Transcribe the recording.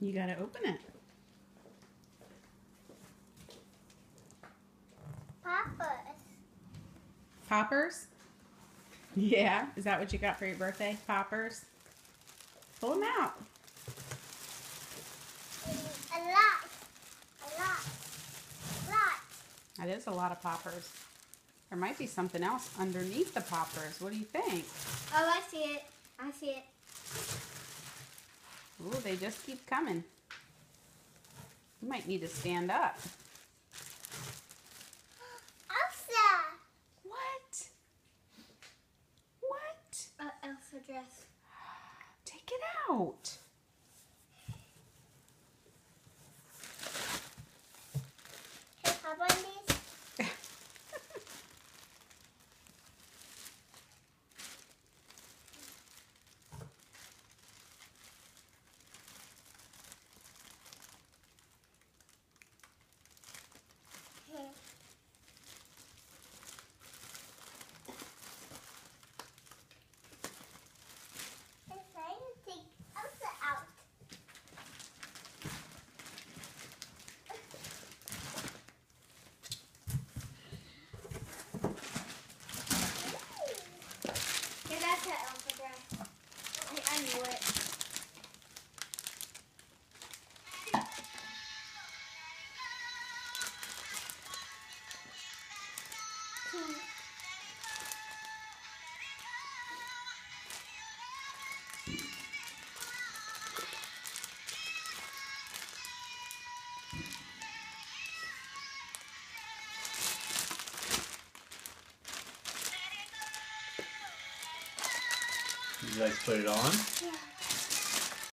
You gotta open it. Papa's. Poppers? Yeah. Is that what you got for your birthday? Poppers? Pull them out. A lot. A lot. A lot. That is a lot of poppers. There might be something else underneath the poppers. What do you think? Oh, I see it. I see it. Ooh, they just keep coming. You might need to stand up. Elsa. What? What? Uh, Elsa dress. Take it out. Hmm. You guys put it on? Yeah.